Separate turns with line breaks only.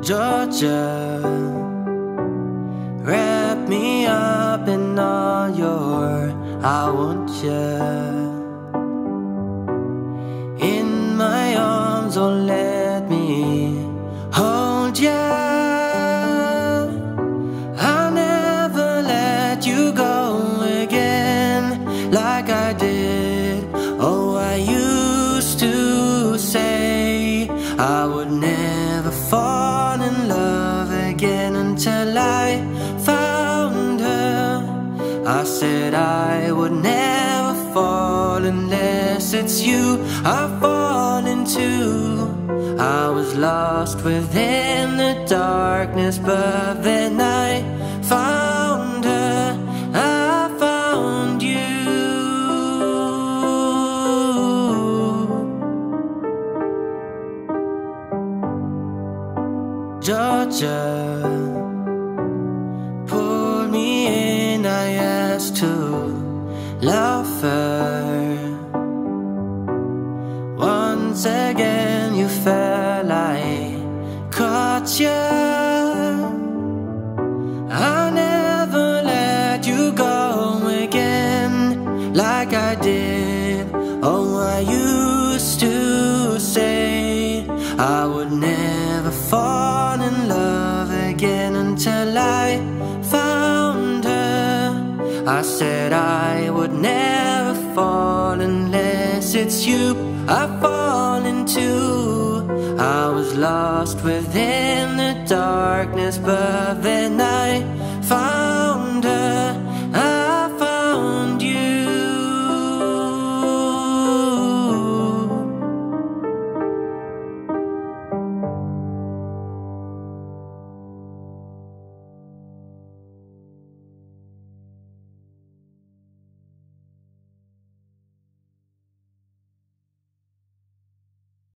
Georgia. Wrap me up in all your I want you. In my arms, oh, let me hold you. I'll never let you go again like I did. Oh, I used to say I would never I said I would never fall unless it's you I fall into. I was lost within the darkness, but then I found her. I found you. Georgia pulled me in. To love her. Once again, you fell. I caught you. I'll never let you go again like I did. Oh, I used to say I would never fall in love again until I. I said I would never fall unless it's you I fall into. I was lost within the darkness, but then I